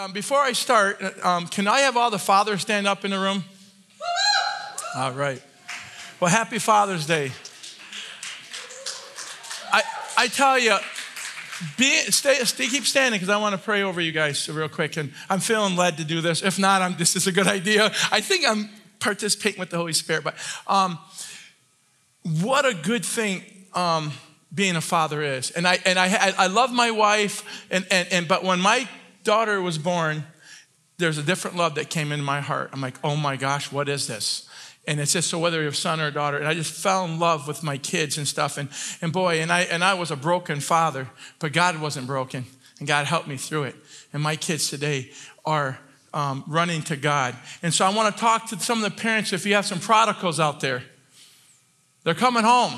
um, before I start, um, can I have all the fathers stand up in the room? All right. Well, happy Father's Day. I, I tell you, be, stay, stay, keep standing because I want to pray over you guys real quick. And I'm feeling led to do this. If not, I'm, this is a good idea. I think I'm participating with the Holy Spirit. But um, what a good thing um, being a father is. And I, and I, I love my wife, and, and, and, but when my daughter was born, there's a different love that came into my heart. I'm like, oh my gosh, what is this? And it's just so whether you're a son or daughter, and I just fell in love with my kids and stuff. And, and boy, and I, and I was a broken father, but God wasn't broken, and God helped me through it. And my kids today are um, running to God. And so I want to talk to some of the parents if you have some prodigals out there. They're coming home.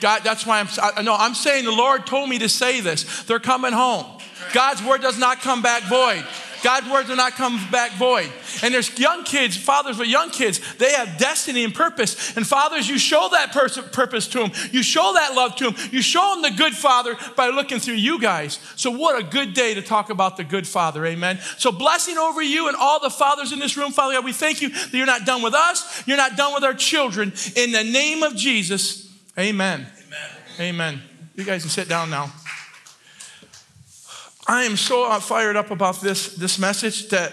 God, that's why I'm, I, no, I'm saying the Lord told me to say this. They're coming home. God's word does not come back void. God's word does not come back void. And there's young kids, fathers with young kids, they have destiny and purpose. And fathers, you show that pers- purpose to them. You show that love to them. You show them the good father by looking through you guys. So, what a good day to talk about the good father. Amen. So, blessing over you and all the fathers in this room, Father God, we thank you that you're not done with us. You're not done with our children. In the name of Jesus, amen. Amen. amen. You guys can sit down now. I am so uh, fired up about this, this message that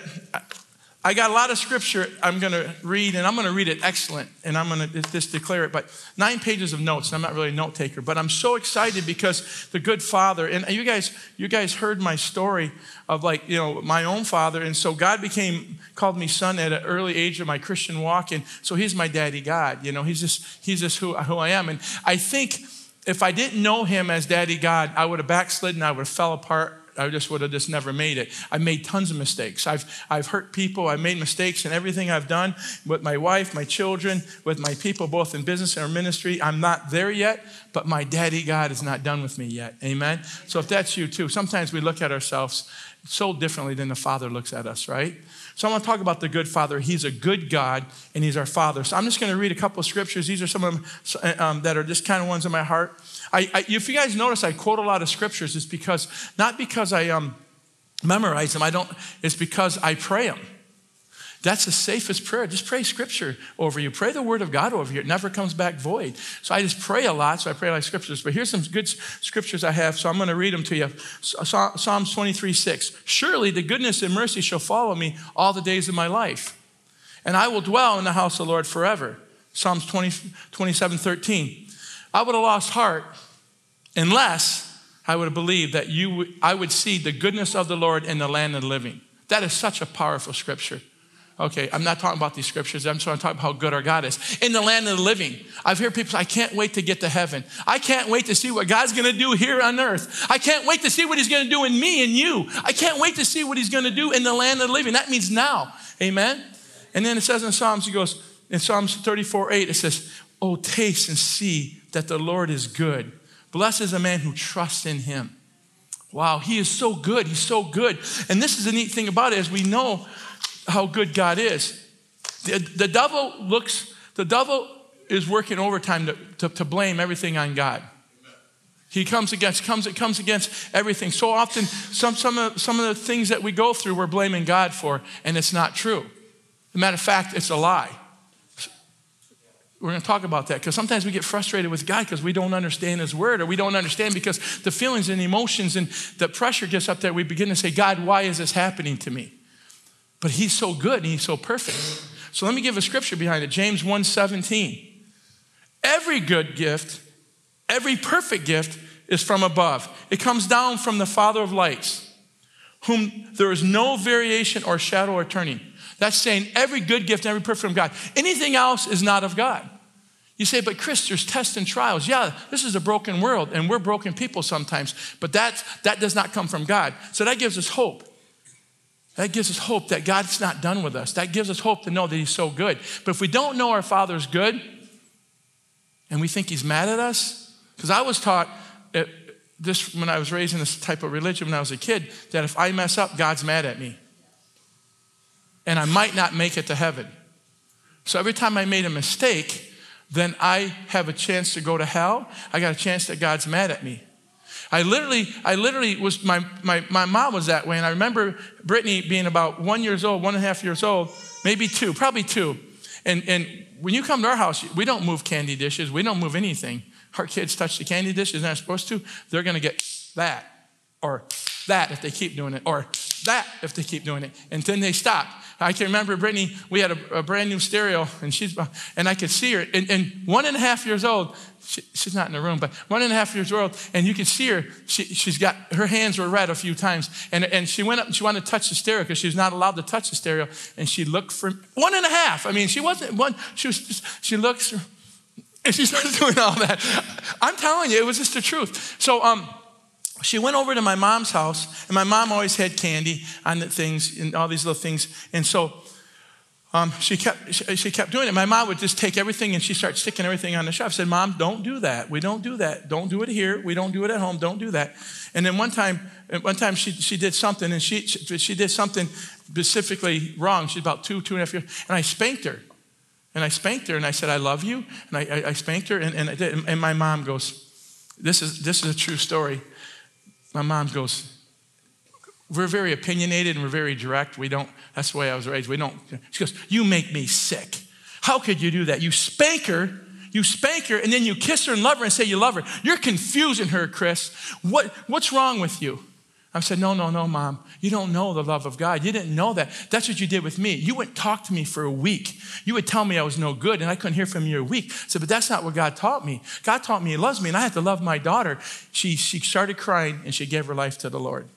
I got a lot of scripture I'm going to read, and I'm going to read it excellent, and I'm going to just declare it. But nine pages of notes. I'm not really a note taker, but I'm so excited because the good father, and you guys, you guys heard my story of like you know my own father, and so God became called me son at an early age of my Christian walk, and so He's my daddy God. You know, He's just He's just who who I am, and I think if I didn't know Him as daddy God, I would have backslidden, I would have fell apart I just would have just never made it. I made tons of mistakes. I've, I've hurt people. I've made mistakes in everything I've done with my wife, my children, with my people, both in business and our ministry. I'm not there yet, but my daddy God is not done with me yet. Amen? So if that's you too, sometimes we look at ourselves so differently than the Father looks at us, right? So I want to talk about the good Father. He's a good God, and He's our Father. So I'm just going to read a couple of scriptures. These are some of them um, that are just kind of ones in my heart. I, I, if you guys notice, I quote a lot of scriptures. It's because not because I um, memorize them. I don't. It's because I pray them. That's the safest prayer. Just pray scripture over you. Pray the word of God over you. It never comes back void. So I just pray a lot. So I pray like scriptures. But here's some good scriptures I have. So I'm going to read them to you. Psalms 23 6. Surely the goodness and mercy shall follow me all the days of my life. And I will dwell in the house of the Lord forever. Psalms 20, 27 13. I would have lost heart unless I would have believed that you, I would see the goodness of the Lord in the land of the living. That is such a powerful scripture. Okay, I'm not talking about these scriptures. I'm just talking about how good our God is. In the land of the living, I've heard people say, I can't wait to get to heaven. I can't wait to see what God's going to do here on earth. I can't wait to see what He's going to do in me and you. I can't wait to see what He's going to do in the land of the living. That means now. Amen? And then it says in Psalms, He goes, in Psalms 34 8, it says, Oh, taste and see that the Lord is good. Blessed is a man who trusts in him. Wow, he is so good. He's so good. And this is the neat thing about it, as we know how good God is. The, the devil looks, the devil is working overtime to, to, to blame everything on God. He comes against, comes, it comes against everything. So often, some, some, of, some of the things that we go through, we're blaming God for, and it's not true. As a matter of fact, it's a lie. We're going to talk about that because sometimes we get frustrated with God because we don't understand His word or we don't understand because the feelings and emotions and the pressure gets up there. We begin to say, God, why is this happening to me? But He's so good and He's so perfect. So let me give a scripture behind it James 1 17. Every good gift, every perfect gift is from above, it comes down from the Father of lights, whom there is no variation or shadow or turning. That's saying every good gift, every perfect from God. Anything else is not of God. You say, but Kris, there's tests and trials. Yeah, this is a broken world, and we're broken people sometimes, but that, that does not come from God. So that gives us hope. That gives us hope that God's not done with us. That gives us hope to know that He's so good. But if we don't know our Father's good, and we think He's mad at us, because I was taught uh, this when I was raised in this type of religion when I was a kid, that if I mess up, God's mad at me. And I might not make it to heaven. So every time I made a mistake, then I have a chance to go to hell. I got a chance that God's mad at me. I literally, I literally was, my, my, my mom was that way. And I remember Brittany being about one years old, one and a half years old, maybe two, probably two. And, and when you come to our house, we don't move candy dishes. We don't move anything. Our kids touch the candy dishes, they're not supposed to. They're going to get that or that if they keep doing it, or that if they keep doing it. And then they stop. I can remember Brittany, we had a, a brand new stereo, and she's and I could see her. And, and one and a half years old, she, she's not in the room, but one and a half years old, and you can see her. She, she's got her hands were red a few times, and, and she went up and she wanted to touch the stereo because she was not allowed to touch the stereo. And she looked for one and a half. I mean, she wasn't one. She was. Just, she looks, and she starts doing all that. I'm telling you, it was just the truth. So um she went over to my mom's house, and my mom always had candy on the things and all these little things. And so um, she, kept, she, she, kept doing it. My mom would just take everything and she started sticking everything on the shelf. I said, Mom, don't do that. We don't do that. Don't do it here. We don't do it at home. Don't do that. And then one time, one time she, she did something, and she, she, she did something specifically wrong. She's about two, two and a half years. And I spanked her. And I spanked her, and I said, I love you. And I, I, I spanked her, and, and, and my mom goes, this is, this is a true story my mom goes, We're very opinionated and we're very direct. We don't, that's the way I was raised. We don't, she goes, You make me sick. How could you do that? You spank her, you spank her, and then you kiss her and love her and say you love her. You're confusing her, Kris. What, what's wrong with you? I said, No, no, no, mom. You don't know the love of God. You didn't know that. That's what you did with me. You wouldn't talk to me for a week. You would tell me I was no good and I couldn't hear from you a week. I said, But that's not what God taught me. God taught me He loves me and I had to love my daughter. She, she started crying and she gave her life to the Lord.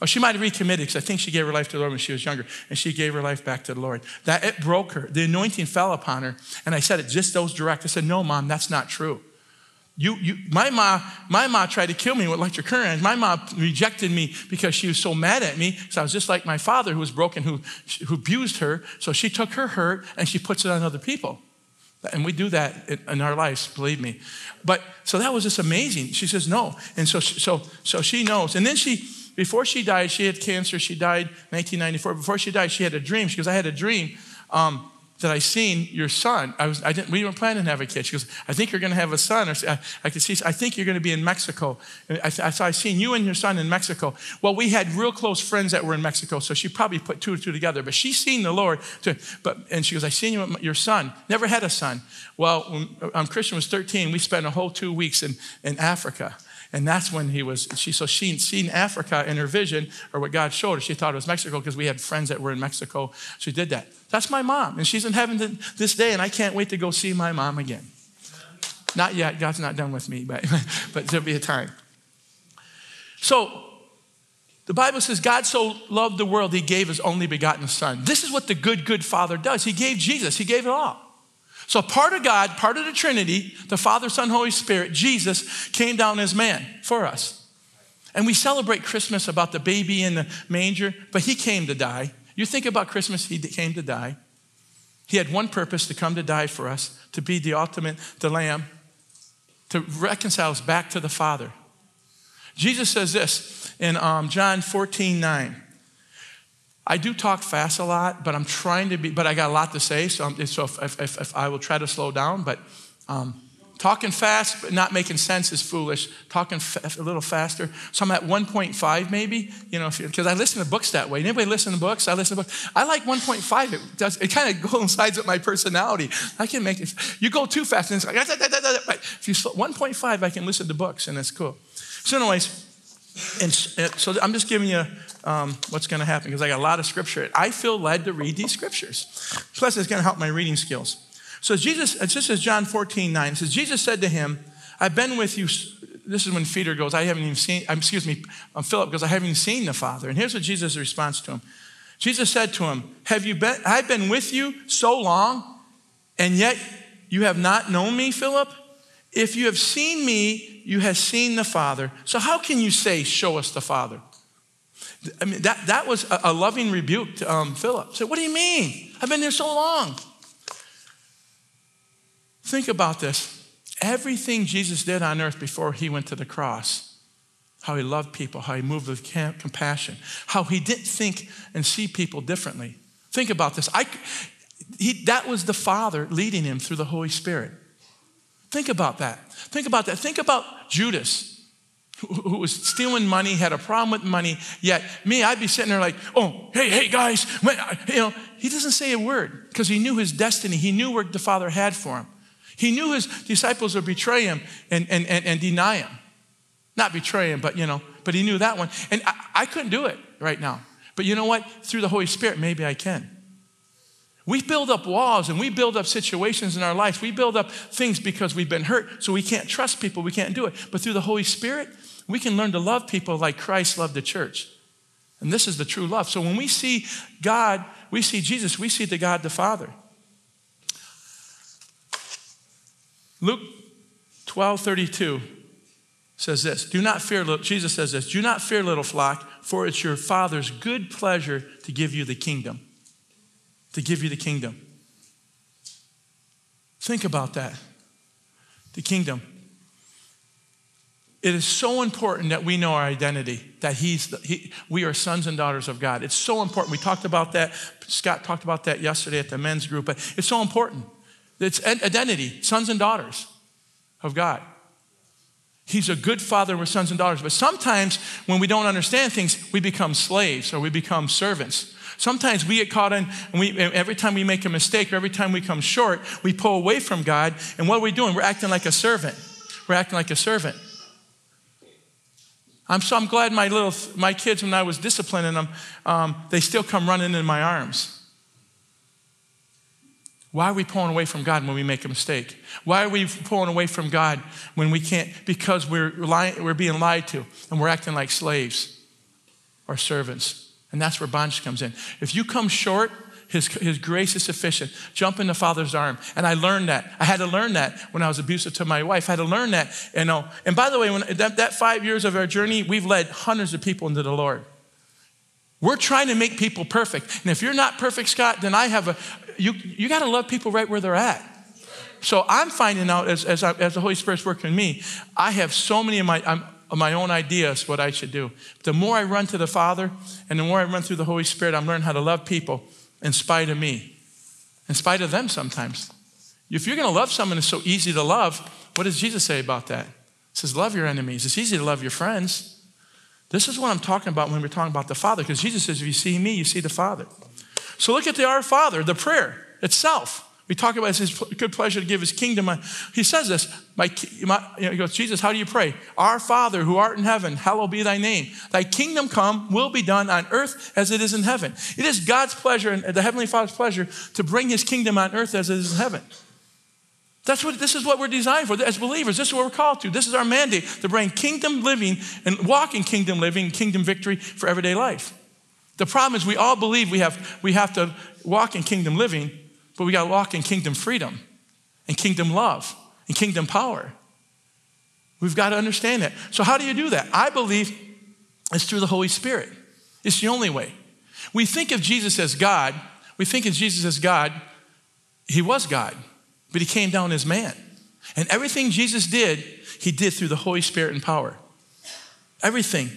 Or she might have recommitted because I think she gave her life to the Lord when she was younger, and she gave her life back to the Lord. That it broke her. The anointing fell upon her, and I said it just those direct. I said, "No, mom, that's not true." You, you, my mom, my mom tried to kill me with electric current. My mom rejected me because she was so mad at me. So I was just like my father, who was broken, who, who abused her. So she took her hurt and she puts it on other people. And we do that in our lives, believe me. But so that was just amazing. She says no, and so so so she knows. And then she, before she died, she had cancer. She died 1994. Before she died, she had a dream. She goes, I had a dream. Um, that I seen your son. I was, I didn't, we weren't planning to have a kid. She goes, I think you're going to have a son. Or I, I could see, I think you're going to be in Mexico. I, I, I seen you and your son in Mexico. Well, we had real close friends that were in Mexico, so she probably put two and two together. But she seen the Lord. But and she goes, I seen you, your son. Never had a son. Well, when um, Christian was 13, we spent a whole two weeks in, in Africa. And that's when he was, she, so she seen Africa in her vision, or what God showed her. She thought it was Mexico because we had friends that were in Mexico. She did that. That's my mom. And she's in heaven this day, and I can't wait to go see my mom again. Not yet. God's not done with me, but, but there'll be a time. So, the Bible says, God so loved the world, he gave his only begotten Son. This is what the good, good Father does. He gave Jesus, he gave it all. So, part of God, part of the Trinity, the Father, Son, Holy Spirit, Jesus came down as man for us. And we celebrate Christmas about the baby in the manger, but he came to die. You think about Christmas, he came to die. He had one purpose to come to die for us, to be the ultimate, the lamb, to reconcile us back to the Father. Jesus says this in um, John 14, 9. I do talk fast a lot, but I'm trying to be, but I got a lot to say, so, so if, if, if, I will try to slow down. But um, talking fast, but not making sense is foolish. Talking fa- a little faster. So I'm at 1.5 maybe, you know, because I listen to books that way. Anybody listen to books? I listen to books. I like 1.5. It does. It kind of coincides with my personality. I can make it. You go too fast, and it's like, if you 1.5, I can listen to books, and it's cool. So, anyways, and so I'm just giving you um, what's going to happen because I got a lot of scripture. I feel led to read these scriptures. Plus, it's going to help my reading skills. So Jesus, this is John 14, 9. It says, Jesus said to him, I've been with you. This is when Peter goes, I haven't even seen, um, excuse me, um, Philip goes, I haven't even seen the Father. And here's what Jesus' response to him. Jesus said to him, Have you been, I've been with you so long, and yet you have not known me, Philip? If you have seen me, you have seen the Father. So how can you say, Show us the Father? I mean, that, that was a, a loving rebuke to um, Philip. Say, what do you mean? I've been there so long. Think about this. Everything Jesus did on earth before he went to the cross, how he loved people, how he moved with compassion, how he didn't think and see people differently. Think about this. I, he, that was the Father leading him through the Holy Spirit. Think about that. Think about that. Think about Judas, who, was stealing money, had a problem with money. Yet me, I'd be sitting there like, oh, hey, hey, guys, you know. He doesn't say a word because he knew his destiny. He knew what the Father had for him. He knew his disciples would betray him and, and, and, and deny him. Not betray him, but you know, but he knew that one. And I, I couldn't do it right now. But you know what? Through the Holy Spirit, maybe I can. We build up walls and we build up situations in our lives. We build up things because we've been hurt, so we can't trust people, we can't do it. But through the Holy Spirit, we can learn to love people like Christ loved the church. And this is the true love. So when we see God, we see Jesus, we see the God the Father. Luke 12 32 says this Do not fear, Jesus says this, do not fear, little flock, for it's your Father's good pleasure to give you the kingdom. To give you the kingdom. Think about that. The kingdom. It is so important that we know our identity, that he's the, he, we are sons and daughters of God. It's so important. We talked about that. Scott talked about that yesterday at the men's group, but it's so important. It's identity, sons and daughters of God. He's a good father, we're sons and daughters. But sometimes when we don't understand things, we become slaves or we become servants. Sometimes we get caught in, and we, every time we make a mistake or every time we come short, we pull away from God. And what are we doing? We're acting like a servant. We're acting like a servant. I'm so I'm glad my little my kids when I was disciplining them, um, they still come running in my arms. Why are we pulling away from God when we make a mistake? Why are we pulling away from God when we can't? Because we're, lying, we're being lied to and we're acting like slaves or servants. And that's where bondage comes in. If you come short, his, his grace is sufficient. Jump in the Father's arm. And I learned that. I had to learn that when I was abusive to my wife. I had to learn that. You know. And by the way, when that, that five years of our journey, we've led hundreds of people into the Lord. We're trying to make people perfect. And if you're not perfect, Scott, then I have a, you, you got to love people right where they're at. So I'm finding out as, as, I, as the Holy Spirit's working in me, I have so many of my, of my own ideas what I should do. The more I run to the Father and the more I run through the Holy Spirit, I'm learning how to love people in spite of me, in spite of them sometimes. If you're going to love someone it's so easy to love, what does Jesus say about that? He says, Love your enemies. It's easy to love your friends. This is what I'm talking about when we're talking about the Father, because Jesus says, If you see me, you see the Father. So look at the Our Father, the prayer itself. We talk about it's his good pleasure to give his kingdom. Uh, he says this, my, my, you know, he goes, Jesus, how do you pray? Our Father who art in heaven, hallowed be thy name. Thy kingdom come, will be done on earth as it is in heaven. It is God's pleasure and uh, the Heavenly Father's pleasure to bring his kingdom on earth as it is in heaven. That's what, this is what we're designed for as believers. This is what we're called to. This is our mandate to bring kingdom living and walk in kingdom living, kingdom victory for everyday life. The problem is we all believe we have, we have to walk in kingdom living, but we got to walk in kingdom freedom and kingdom love and kingdom power. We've got to understand that. So, how do you do that? I believe it's through the Holy Spirit. It's the only way. We think of Jesus as God, we think of Jesus as God. He was God, but he came down as man. And everything Jesus did, he did through the Holy Spirit and power. Everything.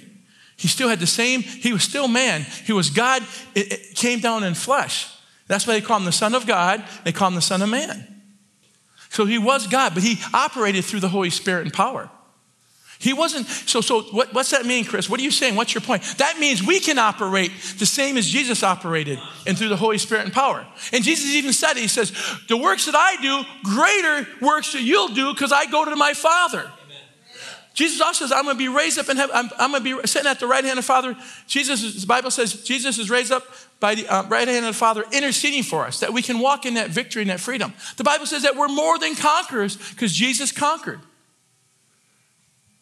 He still had the same, he was still man. He was God, it, it came down in flesh. That's why they call him the Son of God, they call him the Son of Man. So he was God, but he operated through the Holy Spirit and power. He wasn't, so, so what, what's that mean, Kris? What are you saying? What's your point? That means we can operate the same as Jesus operated and through the Holy Spirit and power. And Jesus even said. He says, The works that I do, greater works that you'll do because I go to my Father. Jesus also says, I'm going to be raised up in heaven. I'm, I'm, going to be sitting at the right hand of Father. Jesus, the Bible says, Jesus is raised up by the uh, right hand of the Father, interceding for us, that we can walk in that victory and that freedom. The Bible says that we're more than conquerors because Jesus conquered.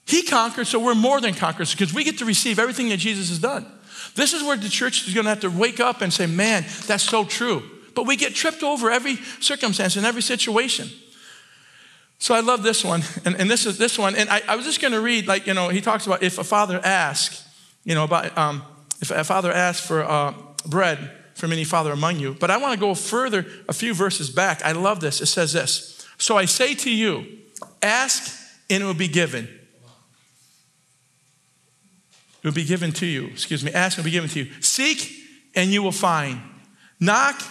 He conquered, so we're more than conquerors because we get to receive everything that Jesus has done. This is where the church is going to have to wake up and say, man, that's so true. But we get tripped over every circumstance and every situation. So I love this one, and, and this is this one, and I, I was just going to read, like, you know, he talks about if a father asks, you know, about um, if a father asks for uh, bread from any father among you. But I want to go further, a few verses back. I love this. It says this So I say to you, ask and it will be given. It will be given to you. Excuse me. Ask and it will be given to you. Seek and you will find. Knock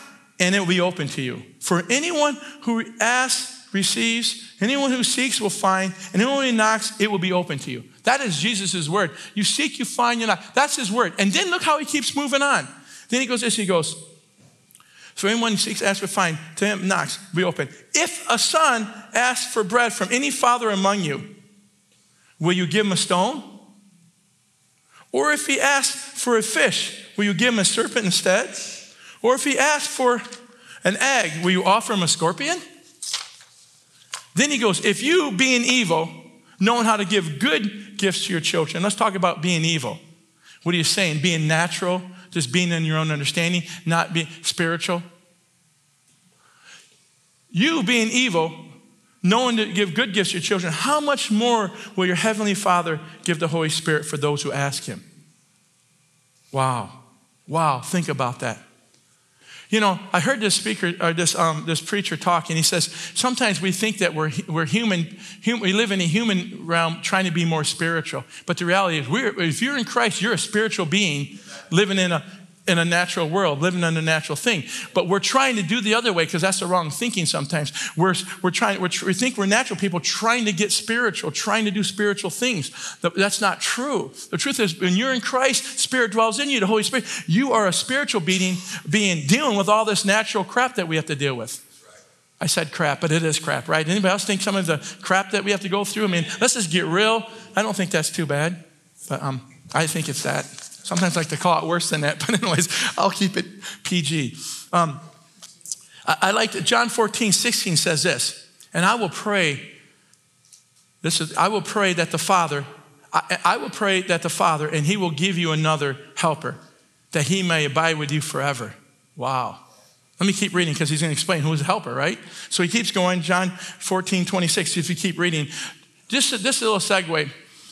and it will be open to you. For anyone who asks receives, anyone who seeks will find, and anyone who knocks, it will be open to you. That is Jesus' word. You seek, you find, you knock. That's his word. And then look how he keeps moving on. Then he goes this, he goes, so anyone seeks, asks, will find. To him knocks, be open. If a son asks for bread from any father among you, will you give him a stone? Or if he asks for a fish, will you give him a serpent instead? Or if he asks for an egg, will you offer him a scorpion? Then he goes, If you, being evil, knowing how to give good gifts to your children, let's talk about being evil. What are you saying? Being natural, just being in your own understanding, not being spiritual. You, being evil, knowing to give good gifts to your children, how much more will your Heavenly Father give the Holy Spirit for those who ask Him? Wow. Wow. Think about that. You know, I heard this speaker, or this, um, this preacher talk, and he says sometimes we think that we're, we're human, hum, we live in a human realm trying to be more spiritual. But the reality is, we're, if you're in Christ, you're a spiritual being living in a, in a natural world, living in a natural thing. But we're trying to do the other way because that's the wrong thinking sometimes. We're, we're trying, we're, we think we're natural people trying to get spiritual, trying to do spiritual things. That's not true. The truth is, when you're in Christ, Spirit dwells in you, the Holy Spirit. You are a spiritual being, being dealing with all this natural crap that we have to deal with. I said crap, but it is crap, right? Anybody else think some of the crap that we have to go through? I mean, let's just get real. I don't think that's too bad, but um, I think it's that. Sometimes I like to call it worse than that, but anyways, I'll keep it PG. Um, I, I like John 14, 16 says this, and I will pray. This is, I will pray that the Father, I, I will pray that the Father, and He will give you another helper, that He may abide with you forever. Wow. Let me keep reading because he's going to explain who's the helper, right? So he keeps going, John 14, 26. If you keep reading, just this little segue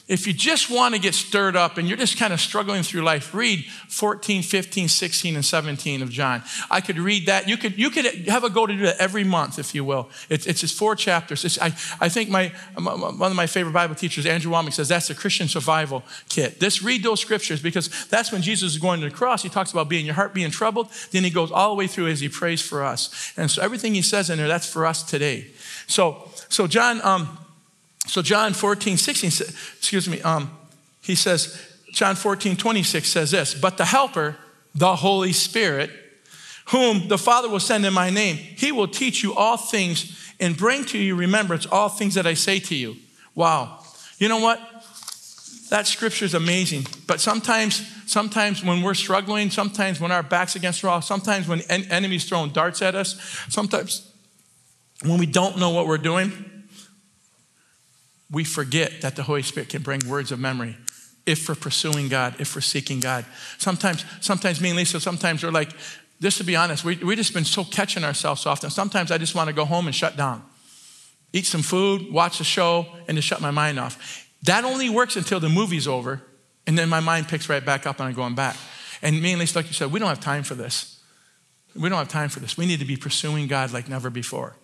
if you just want to get stirred up and you're just kind of struggling through life, read 14, 15, 16, and 17 of John. I could read that. You could, you could have a go to do that every month, if you will. It's, it's just four chapters. It's, I, I think my, one of my favorite Bible teachers, Andrew Wommack, says that's the Christian survival kit. Just read those scriptures because that's when Jesus is going to the cross. He talks about being your heart being troubled. Then he goes all the way through as he prays for us. And so everything he says in there, that's for us today. So, so John, um, so John 14, 16, excuse me, um, he says, John 14, 26 says this, but the helper, the Holy Spirit, whom the Father will send in my name, he will teach you all things and bring to you remembrance all things that I say to you. Wow. You know what? That scripture is amazing. But sometimes, sometimes when we're struggling, sometimes when our back's against the wall, sometimes when en- enemies throwing darts at us, sometimes when we don't know what we're doing, we forget that the Holy Spirit can bring words of memory if we're pursuing God, if we're seeking God. Sometimes, sometimes me and Lisa, sometimes we're like, just to be honest, we, we just been so catching ourselves often. Sometimes I just want to go home and shut down. Eat some food, watch a show, and just shut my mind off. That only works until the movie's over, and then my mind picks right back up and I'm going back. And me and Lisa, like you said, we don't have time for this. We don't have time for this. We need to be pursuing God like never before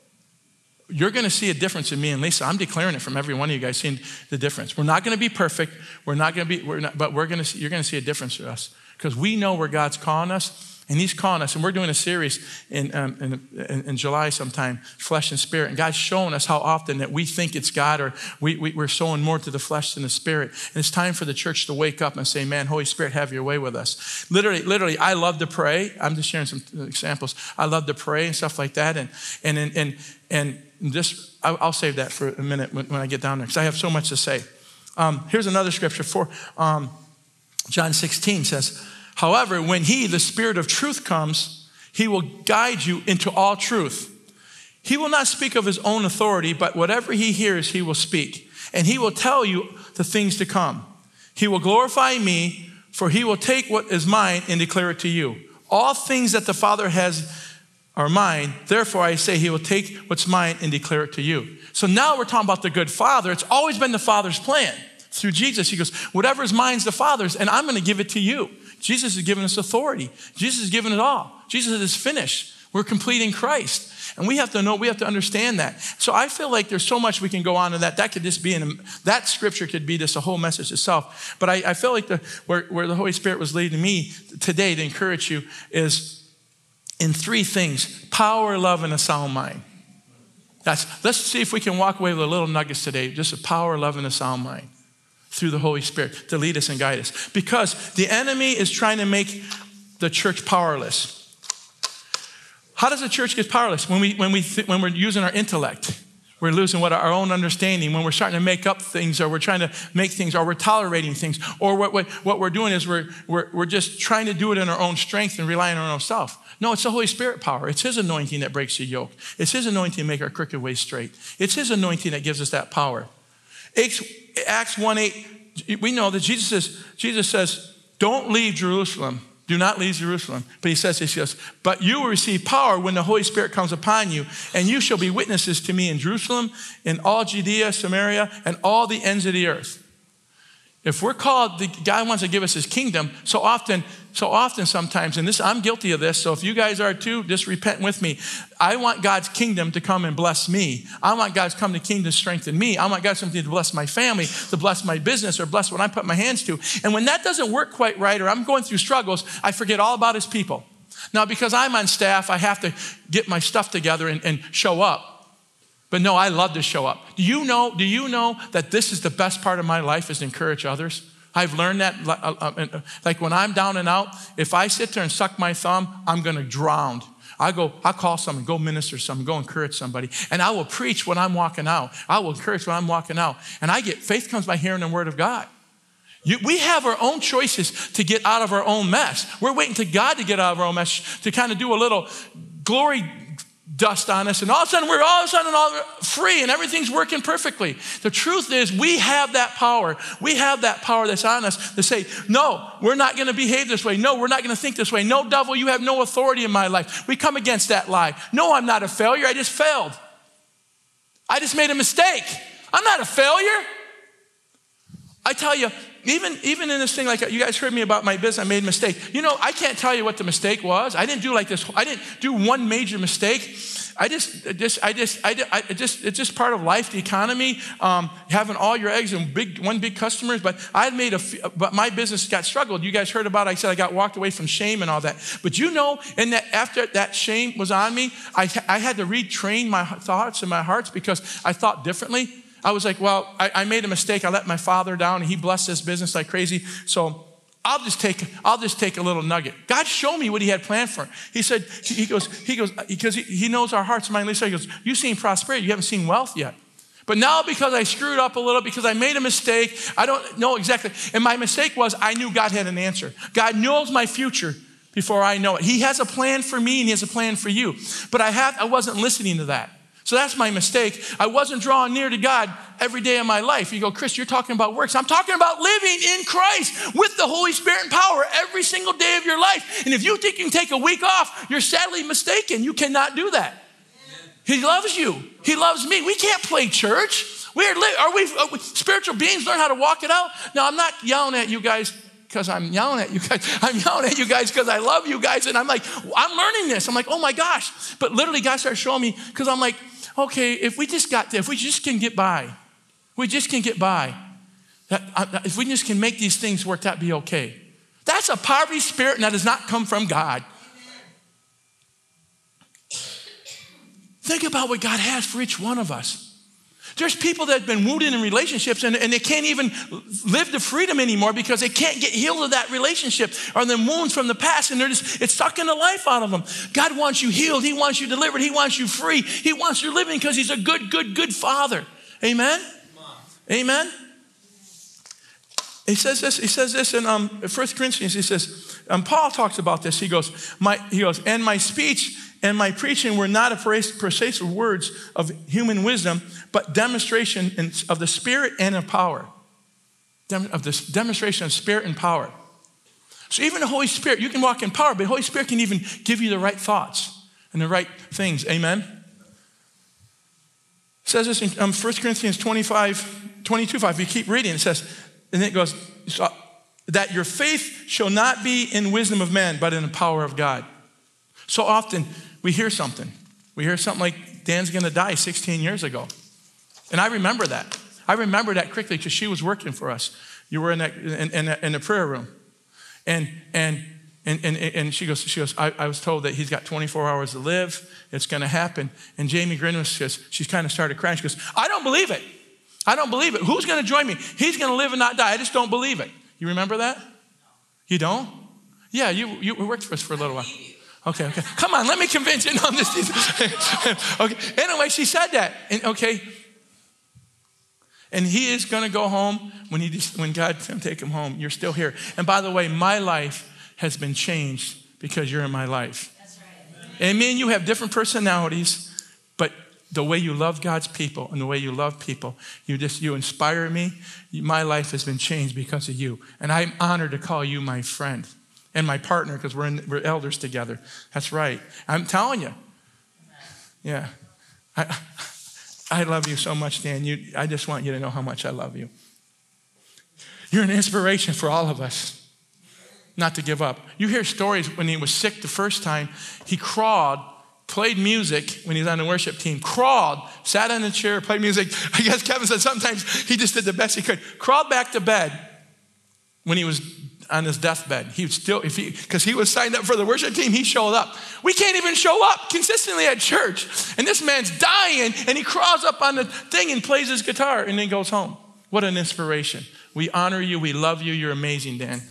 you're going to see a difference in me and Lisa. I'm declaring it from every one of you guys seeing the difference. We're not going to be perfect. We're not going to be, we're not, but we're going to see, you're going to see a difference for us because we know where God's calling us and He's calling us. And we're doing a series in, um, in, in, July sometime, Flesh and Spirit. And God's showing us how often that we think it's God or we, we, we're sowing more to the flesh than the Spirit. And it's time for the church to wake up and say, man, Holy Spirit, have your way with us. Literally, literally, I love to pray. I'm just sharing some examples. I love to pray and stuff like that. And, and, and, and, and just, I'll save that for a minute when, when I get down there because I have so much to say. Um, here's another scripture for um, John 16 says, However, when he, the Spirit of truth, comes, he will guide you into all truth. He will not speak of his own authority, but whatever he hears, he will speak. And he will tell you the things to come. He will glorify me, for he will take what is mine and declare it to you. All things that the Father has are mine. Therefore, I say he will take what's mine and declare it to you. So now we're talking about the good father. It's always been the father's plan. Through Jesus, he goes, whatever is mine's the father's, and I'm going to give it to you. Jesus has given us authority. Jesus has given it all. Jesus is finished. We're complete in Christ. And we have to know, we have to understand that. So I feel like there's so much we can go on to that. That could just be in, that scripture could be just a whole message itself. But I, I feel like the, where, where the Holy Spirit was leading me today to encourage you is in three things power, love, and a sound mind. That's, let's see if we can walk away with a little nuggets today, just a power, love, and a sound mind through the Holy Spirit to lead us and guide us. Because the enemy is trying to make the church powerless. How does the church get powerless? When, we, when, we th- when we're using our intellect. We're losing what our own understanding when we're starting to make up things or we're trying to make things or we're tolerating things or what, what, what we're doing is we're, we're, we're just trying to do it in our own strength and relying on ourselves. No, it's the Holy Spirit power. It's His anointing that breaks the yoke. It's His anointing to make our crooked ways straight. It's His anointing that gives us that power. Acts 1 8, we know that Jesus says, Jesus says, don't leave Jerusalem do not leave Jerusalem. But he says, he says, but you will receive power when the Holy Spirit comes upon you, and you shall be witnesses to me in Jerusalem, in all Judea, Samaria, and all the ends of the earth. If we're called, the God wants to give us his kingdom. So often, so often sometimes, and this I'm guilty of this, so if you guys are too, just repent with me. I want God's kingdom to come and bless me. I want God's come to kingdom to strengthen me. I want God's something to bless my family, to bless my business, or bless what I put my hands to. And when that doesn't work quite right, or I'm going through struggles, I forget all about his people. Now, because I'm on staff, I have to get my stuff together and, and show up. But no, I love to show up. Do you know, do you know that this is the best part of my life is to encourage others? I've learned that, uh, uh, uh, like when I'm down and out, if I sit there and suck my thumb, I'm going to drown. I go, I call someone, go minister someone, go encourage somebody. And I will preach when I'm walking out. I will encourage when I'm walking out. And I get, faith comes by hearing the word of God. You, we have our own choices to get out of our own mess. We're waiting to God to get out of our own mess, to kind of do a little glory dust on us, and all of a sudden we're all of a sudden all free and everything's working perfectly. The truth is, we have that power. We have that power that's on us to say, No, we're not going to behave this way. No, we're not going to think this way. No, devil, you have no authority in my life. We come against that lie. No, I'm not a failure. I just failed. I just made a mistake. I'm not a failure. I tell you, even, even in this thing, like you guys heard me about my business, I made a mistake. You know, I can't tell you what the mistake was. I didn't do like this, I didn't do one major mistake. I just, just, I just, I, just, it's just part of life, the economy, um, having all your eggs in big, one big customers. But I made a, but my business got struggled. You guys heard about. It. I said I got walked away from shame and all that. But you know, and that after that shame was on me, I, I had to retrain my thoughts and my hearts because I thought differently. I was like, well, I, I made a mistake. I let my father down, and he blessed this business like crazy. So I'll just take I'll just take a little nugget. God showed me what He had planned for. He said He goes He goes because He, he knows our hearts and minds. He goes, you've seen prosperity, you haven't seen wealth yet. But now because I screwed up a little, because I made a mistake, I don't know exactly. And my mistake was I knew God had an answer. God knows my future before I know it. He has a plan for me and He has a plan for you. But I had I wasn't listening to that. So that's my mistake. I wasn't drawing near to God every day of my life. You go, Kris, you're talking about works. I'm talking about living in Christ with the Holy Spirit and power every single day of your life. And if you think you can take a week off, you're sadly mistaken. You cannot do that. He loves you. He loves me. We can't play church. We are, are, we, are we spiritual beings learn how to walk it out? Now, I'm not yelling at you guys because I'm yelling at you guys. I'm yelling at you guys because I love you guys. And I'm like, I'm learning this. I'm like, oh my gosh. But literally, God started showing me because I'm like, okay, if we just got there, if we just can get by, we just can get by. That, if we just can make these things work, that'd be okay. That's a poverty spirit and that does not come from God. Think about what God has for each one of us. There's people that have been wounded in relationships and, and they can't even live the freedom anymore because they can't get healed of that relationship or the wounds from the past and they're just, it's sucking the life out of them. God wants you healed. He wants you delivered. He wants you free. He wants you living because He's a good, good, good Father. Amen? Amen? He says this, he says this in um, 1 Corinthians, he says, um, Paul talks about this. He goes, my, he goes, and my speech and my preaching were not a persuasive words of human wisdom, but demonstration of the Spirit and of power. Of this demonstration of Spirit and power. So even the Holy Spirit, you can walk in power, but the Holy Spirit can even give you the right thoughts and the right things. Amen? It says this in um, 1 Corinthians 25, 22, 5. If you keep reading, it says, and it goes, that your faith shall not be in wisdom of man, but in the power of God. So often we hear something. We hear something like, Dan's gonna die 16 years ago. And I remember that. I remember that quickly because she was working for us. You were in, that, in, in, in the prayer room. And, and And, and, and she goes, she goes I, I was told that he's got 24 hours to live. It's going to happen. And Jamie Grinwis says, she's kind of started crying. She goes, I don't believe it. I don't believe it. Who's going to join me? He's going to live and not die. I just don't believe it. You remember that? You don't? Yeah, you, you worked for us for a little while. Okay, okay. Come on, let me convince you. No, I'm just, okay. Anyway, she said that. And okay. And he is going to go home when, he just, when God take him home. You're still here. And by the way, my life has been changed because you're in my life. That's right. And me and you have different personalities, but the way you love God's people and the way you love people, you just you inspire me. My life has been changed because of you. And I'm honored to call you my friend and my partner because we're, we're elders together. That's right. I'm telling you. Yeah. I, I love you so much, Dan. You, I just want you to know how much I love you. You're an inspiration for all of us not to give up. You hear stories when he was sick the first time, he crawled, played music when he was on the worship team, crawled, sat in a chair, played music. I guess Kevan said sometimes he just did the best he could, crawled back to bed when he was on his deathbed. He would still, if he, because he was signed up for the worship team, he showed up. We can't even show up consistently at church. And this man's dying, and he crawls up on the thing and plays his guitar and then goes home. What an inspiration. We honor you. We love you. You're amazing, Dan.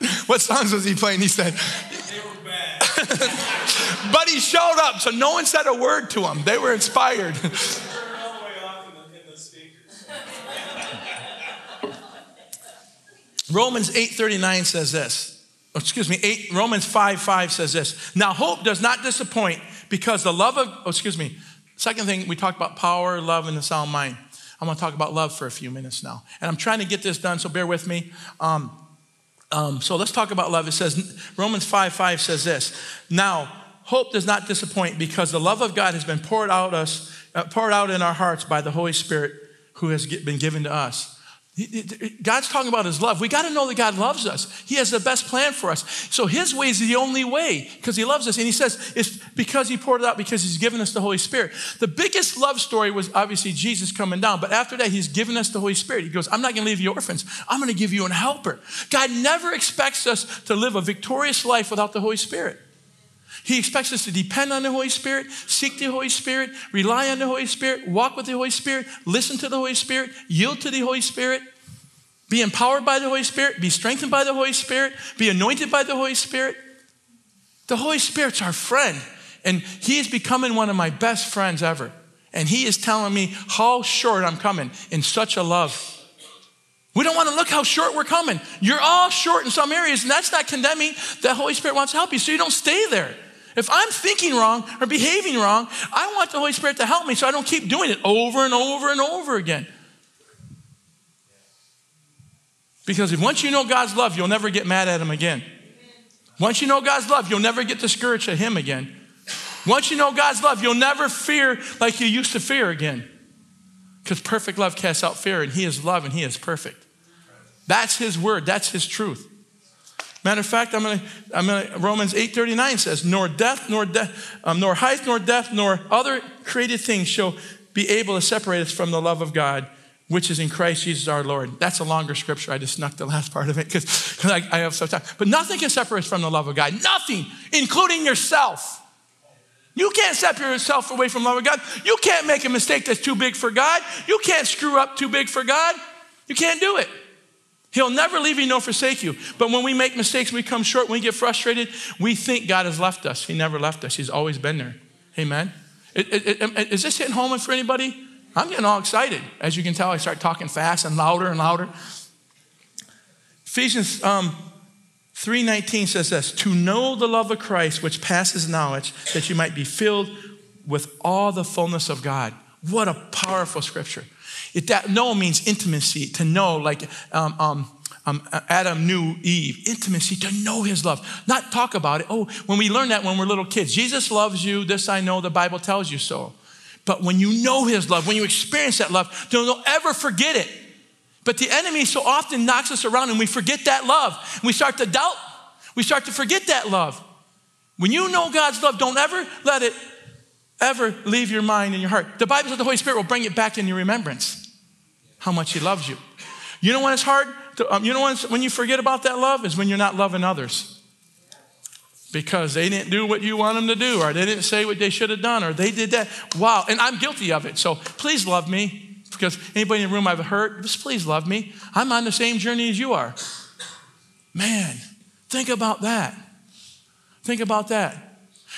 what songs was he playing? He said, but he showed up, so no one said a word to him. They were inspired. Romans 8:39 says this. Excuse me, 8, Romans 5 5 says this. Now hope does not disappoint because the love of, oh, excuse me, second thing we talked about power, love, and the sound mind. I'm to talk about love for a few minutes now. And I'm trying to get this done, so bear with me. Um, um, so let's talk about love. It says, Romans 5 5 says this. Now, hope does not disappoint because the love of God has been poured out us, uh, poured out in our hearts by the Holy Spirit who has been given to us. God's talking about his love. We got to know that God loves us. He has the best plan for us. So his way is the only way because he loves us. And he says it's because he poured it out because he's given us the Holy Spirit. The biggest love story was obviously Jesus coming down. But after that, he's given us the Holy Spirit. He goes, I'm not going to leave you orphans. I'm going to give you an helper. God never expects us to live a victorious life without the Holy Spirit. He expects us to depend on the Holy Spirit, seek the Holy Spirit, rely on the Holy Spirit, walk with the Holy Spirit, listen to the Holy Spirit, yield to the Holy Spirit, be empowered by the Holy Spirit, be strengthened by the Holy Spirit, be anointed by the Holy Spirit. The Holy Spirit's our friend, and He is becoming one of my best friends ever. And He is telling me how short I'm coming in such a love. We don't want to look how short we're coming. You're all short in some areas, and that's not condemning. The Holy Spirit wants to help you, so you don't stay there. If I'm thinking wrong or behaving wrong, I want the Holy Spirit to help me so I don't keep doing it over and over and over again. Because if once you know God's love, you'll never get mad at Him again. Once you know God's love, you'll never get discouraged at Him again. Once you know God's love, you'll never fear like you used to fear again. Because perfect love casts out fear, and He is love and He is perfect. That's His word, that's His truth. Matter of fact, I'm gonna, I'm gonna, Romans 8:39 says, nor death, nor death, um, nor height, nor death, nor other created things shall be able to separate us from the love of God, which is in Christ Jesus our Lord. That's a longer scripture. I just snuck the last part of it because I, I have so time. But nothing can separate us from the love of God. Nothing, including yourself. You can't separate yourself away from love of God. You can't make a mistake that's too big for God. You can't screw up too big for God. You can't do it. He'll never leave you nor forsake you. But when we make mistakes, we come short, when we get frustrated, we think God has left us. He never left us, He's always been there. Amen. Is this hitting home for anybody? I'm getting all excited. As you can tell, I start talking fast and louder and louder. Ephesians um, 3.19 says this, to know the love of Christ, which passes knowledge, that you might be filled with all the fullness of God. What a powerful scripture. It, that know means intimacy, to know, like um, um, um, Adam knew Eve. Intimacy, to know his love, not talk about it. Oh, when we learn that when we're little kids, Jesus loves you, this I know, the Bible tells you so. But when you know his love, when you experience that love, don't ever forget it. But the enemy so often knocks us around and we forget that love. We start to doubt, we start to forget that love. When you know God's love, don't ever let it ever leave your mind and your heart. The Bible says the Holy Spirit will bring it back in your remembrance how much He loves you. You know when it's hard? To, um, you know when, when you forget about that love? Is when you're not loving others. Because they didn't do what you want them to do, or they didn't say what they should have done, or they did that. Wow. And I'm guilty of it. So please love me. Because anybody in the room I've hurt, just please love me. I'm on the same journey as you are. Man, think about that. Think about that.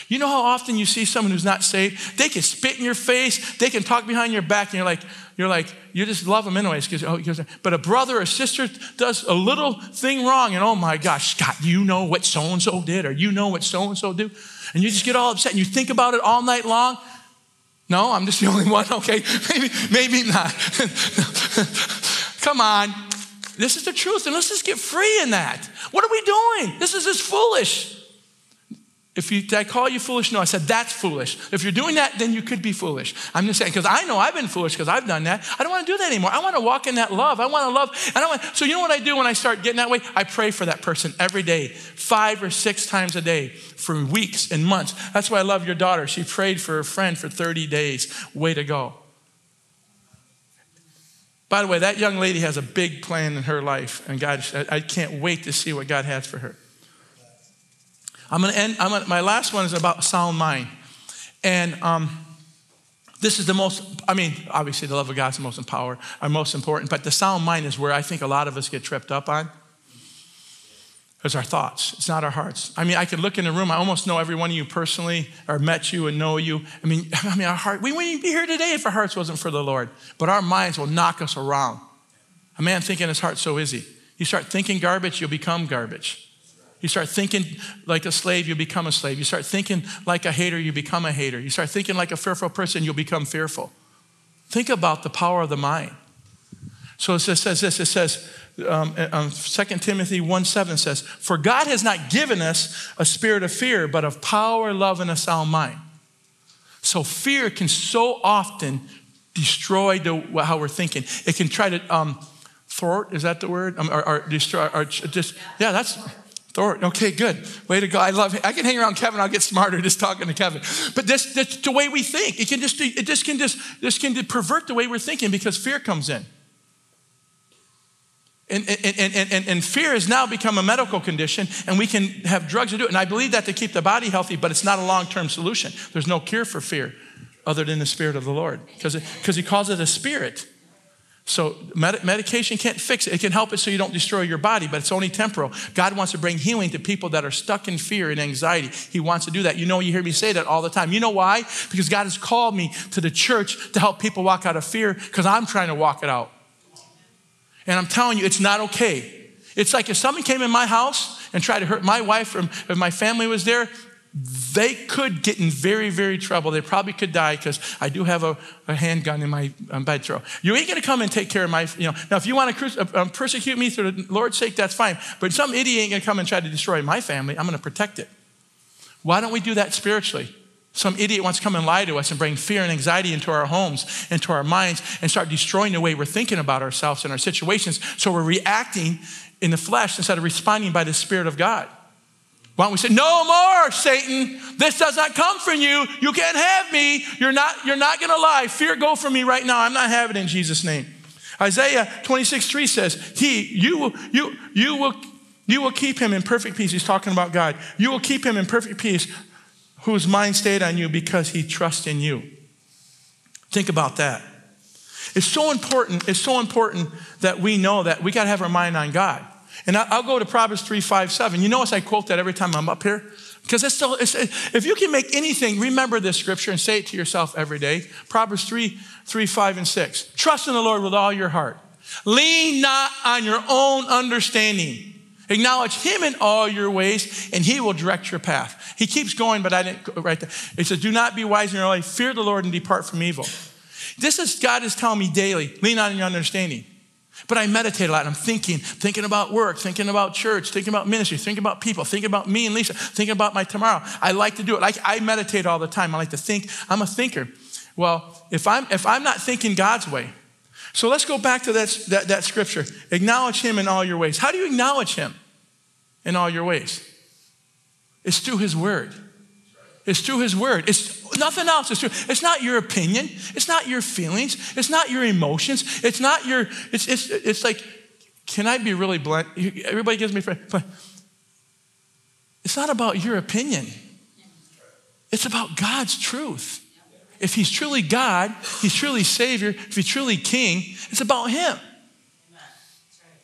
You know how often you see someone who's not saved? They can spit in your face, they can talk behind your back, and you're like, you're like, you just love them anyways. Cause, oh, cause, but a brother or sister does a little thing wrong, and oh my gosh, Scott, you know what so and so did, or you know what so and so do, and you just get all upset and you think about it all night long. No, I'm just the only one. Okay, maybe, maybe not. Come on, this is the truth, and let's just get free in that. What are we doing? This is just foolish. If you, did I call you foolish? No, I said that's foolish. If you're doing that, then you could be foolish. I'm just saying, because I know I've been foolish because I've done that. I don't want to do that anymore. I want to walk in that love. I want to love. And I want, so you know what I do when I start getting that way? I pray for that person every day, five or six times a day for weeks and months. That's why I love your daughter. She prayed for her friend for 30 days. Way to go. By the way, that young lady has a big plan in her life, and God, I can't wait to see what God has for her. I'm going to end. I'm gonna, my last one is about sound mind, and um, this is the most. I mean, obviously, the love of God is the most empower, are most important. But the sound mind is where I think a lot of us get tripped up on. It's our thoughts. It's not our hearts. I mean, I could look in the room. I almost know every one of you personally, or met you and know you. I mean, I mean, our heart. We wouldn't be here today if our hearts wasn't for the Lord. But our minds will knock us around. A man thinking his heart so easy. You start thinking garbage, you'll become garbage. You start thinking like a slave, you become a slave. You start thinking like a hater, you become a hater. You start thinking like a fearful person, you'll become fearful. Think about the power of the mind. So it says this it says, um, um, 2 Timothy 1 7 says, For God has not given us a spirit of fear, but of power, love, and a sound mind. So fear can so often destroy the, how we're thinking. It can try to um, thwart, is that the word? Um, or, or destroy, or just, yeah, that's Thor, okay, good. Way to go. I love it. I can hang around Kevan, I'll get smarter just talking to Kevan. But this, that's the way we think. It can just, it just can just, this can pervert the way we're thinking because fear comes in. And, and, and, and, and fear has now become a medical condition, and we can have drugs to do it. And I believe that to keep the body healthy, but it's not a long term solution. There's no cure for fear other than the Spirit of the Lord because he calls it a spirit. So med- medication can't fix it. It can help it so you don't destroy your body, but it's only temporal. God wants to bring healing to people that are stuck in fear and anxiety. He wants to do that. You know, you hear me say that all the time. You know why? Because God has called me to the church to help people walk out of fear because I'm trying to walk it out. And I'm telling you, it's not okay. It's like if someone came in my house and tried to hurt my wife or if my family was there, they could get in very, very trouble. They probably could die because I do have a, a handgun in my um, bed throw. You ain't going to come and take care of my, you know. Now, if you want to uh, um, persecute me for the Lord's sake, that's fine. But some idiot ain't going to come and try to destroy my family. I'm going to protect it. Why don't we do that spiritually? Some idiot wants to come and lie to us and bring fear and anxiety into our homes, into our minds, and start destroying the way we're thinking about ourselves and our situations. So we're reacting in the flesh instead of responding by the Spirit of God. Why don't we say, No more, Satan. This does not come from you. You can't have me. You're not, you're not going to lie. Fear, go from me right now. I'm not having it in Jesus' name. Isaiah 26, 3 says, He, you will, you, you will, you will keep him in perfect peace. He's talking about God. You will keep him in perfect peace whose mind stayed on you because he trusts in you. Think about that. It's so important, it's so important that we know that we got to have our mind on God. And I'll go to Proverbs 3, 5, 7. You notice I quote that every time I'm up here? Because it's still, it's, if you can make anything, remember this scripture and say it to yourself every day. Proverbs 3, 3, 5, and 6. Trust in the Lord with all your heart. Lean not on your own understanding. Acknowledge him in all your ways, and he will direct your path. He keeps going, but I didn't write that. It says, Do not be wise in your life. Fear the Lord and depart from evil. This is God is telling me daily, lean on your understanding. But I meditate a lot I'm thinking, thinking about work, thinking about church, thinking about ministry, thinking about people, thinking about me and Lisa, thinking about my tomorrow. I like to do it. I, I meditate all the time. I like to think. I'm a thinker. Well, if I'm, if I'm not thinking God's way, so let's go back to that, that, that scripture. Acknowledge him in all your ways. How do you acknowledge him in all your ways? It's through his word. It's through his word. It's Nothing else It's, true. It's not your opinion. It's not your feelings. It's not your emotions. It's not your, it's, it's, it's like, can I be really blunt? Everybody gives me, but it's not about your opinion. It's about God's truth. If he's truly God, he's truly Savior, if he's truly King, it's about him.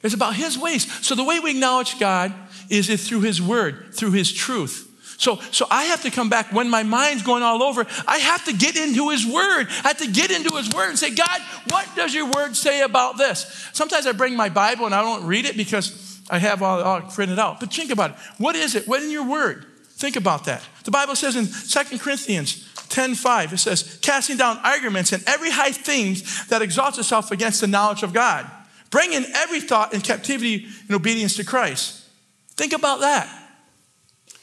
It's about his ways. So the way we acknowledge God is through his word, through his truth. So, so I have to come back when my mind's going all over. I have to get into His Word. I have to get into His Word and say, God, what does your Word say about this? Sometimes I bring my Bible and I don't read it because I have all, all printed out. But think about it. What is it? What in your Word? Think about that. The Bible says in 2 Corinthians 10 5, it says, casting down arguments and every high thing that exalts itself against the knowledge of God, bringing every thought in captivity in obedience to Christ. Think about that.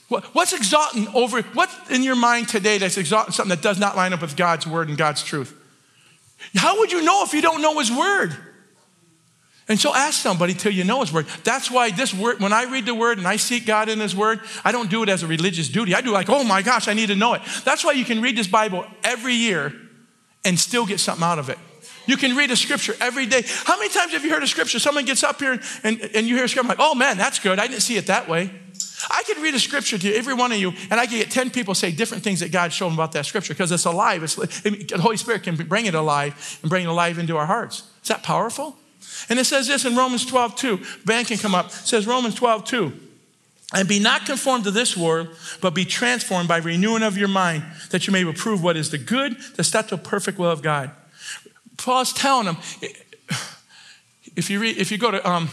What's exalting over, what's in your mind today that's exalting something that does not line up with God's word and God's truth? How would you know if you don't know his word? And so ask somebody till you know his word. That's why this word, when I read the word and I seek God in his word, I don't do it as a religious duty. I do like, oh my gosh, I need to know it. That's why you can read this Bible every year and still get something out of it. You can read a scripture every day. How many times have you heard a scripture? Someone gets up here and, and you hear a scripture, I'm like, oh man, that's good. I didn't see it that way. I could read a scripture to you, every one of you, and I could get 10 people say different things that God showed them about that scripture because it's alive. It's, the Holy Spirit can bring it alive and bring it alive into our hearts. Is that powerful? And it says this in Romans 12, 2. Van can come up. It says Romans 12, 2. And be not conformed to this world, but be transformed by renewing of your mind, that you may approve what is the good, the acceptable, perfect will of God. Paul's telling them, if you, read, if you go to um,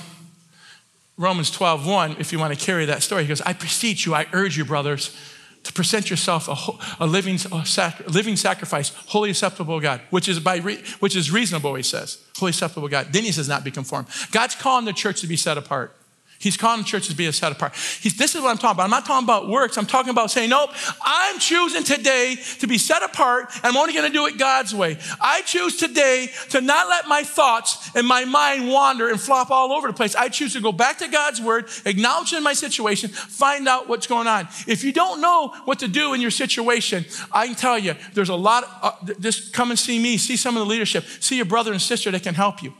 Romans 12, 1, if you want to carry that story, he goes, I beseech you, I urge you, brothers, to present yourself a, a living, a sac, living sacrifice, holy acceptable God, which is, by re, which is reasonable, he says. Holy acceptable God. Then he says, not be conformed. God's calling the church to be set apart. He's calling churches to be set apart. He's, this is what I'm talking about. I'm not talking about works. I'm talking about saying, nope, I'm choosing today to be set apart. I'm only going to do it God's way. I choose today to not let my thoughts and my mind wander and flop all over the place. I choose to go back to God's word, acknowledge in my situation, find out what's going on. If you don't know what to do in your situation, I can tell you, there's a lot. Of, uh, just come and see me, see some of the leadership, see your brother and sister that can help you.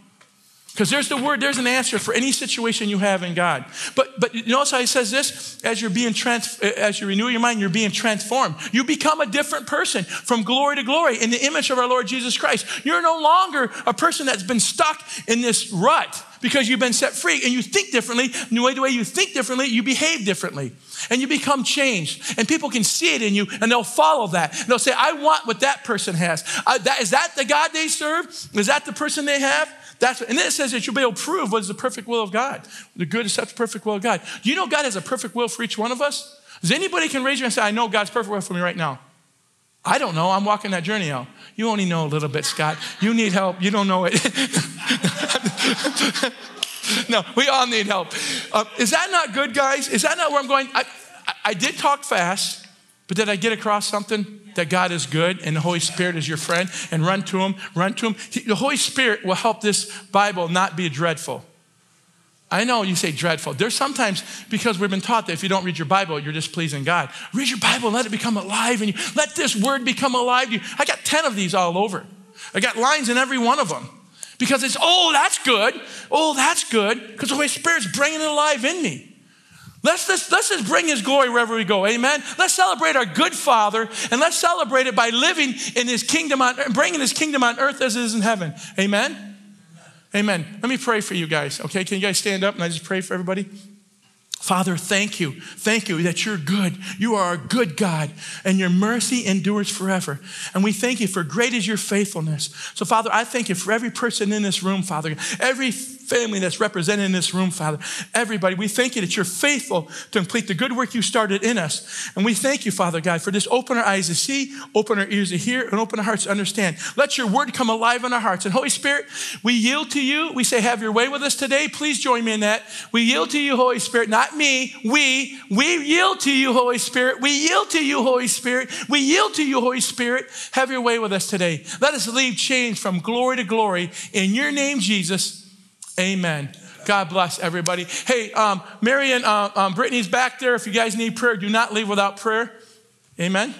Because there's the word, there's an answer for any situation you have in God. But but you notice how he says this? As you're being trans, as you renew your mind, you're being transformed. You become a different person from glory to glory in the image of our Lord Jesus Christ. You're no longer a person that's been stuck in this rut because you've been set free and you think differently. And the way, the way you think differently, you behave differently. And you become changed. And people can see it in you and they'll follow that. And they'll say, I want what that person has. Uh, that, is that the God they serve? Is that the person they have? That's, and then it says that you'll be able to prove what is the perfect will of God, the good, acceptable, perfect will of God. Do you know God has a perfect will for each one of us? Does anybody can raise your hand and say, I know God's perfect will for me right now? I don't know. I'm walking that journey out. You only know a little bit, Scott. You need help. You don't know it. no, we all need help. Uh, is that not good, guys? Is that not where I'm going? I, I, I did talk fast, but did I get across something? That God is good and the Holy Spirit is your friend and run to Him, run to Him. The Holy Spirit will help this Bible not be dreadful. I know you say dreadful. There's sometimes because we've been taught that if you don't read your Bible, you're displeasing God. Read your Bible, let it become alive, and you let this word become alive. To you. I got 10 of these all over. I got lines in every one of them because it's, oh, that's good. Oh, that's good because the Holy Spirit's bringing it alive in me. Let's just, let's just bring his glory wherever we go. Amen. Let's celebrate our good father and let's celebrate it by living in his kingdom on bringing his kingdom on earth as it is in heaven. Amen. Amen. Let me pray for you guys. Okay. Can you guys stand up and I just pray for everybody? Father, thank you. Thank you that you're good. You are a good God and your mercy endures forever. And we thank you for great is your faithfulness. So, Father, I thank you for every person in this room, Father, every family that's represented in this room, Father. Everybody, we thank you that you're faithful to complete the good work you started in us. And we thank you, Father God, for this open our eyes to see, open our ears to hear, and open our hearts to understand. Let your word come alive in our hearts. And Holy Spirit, we yield to you. We say, have your way with us today. Please join me in that. We yield to you, Holy Spirit, not me. We, we yield to you, Holy Spirit. We yield to you, Holy Spirit. We yield to you, Holy Spirit. Have your way with us today. Let us leave change from glory to glory. In your name, Jesus. Amen. God bless everybody. Hey, um, Marion, uh, um, Brittany's back there. If you guys need prayer, do not leave without prayer. Amen.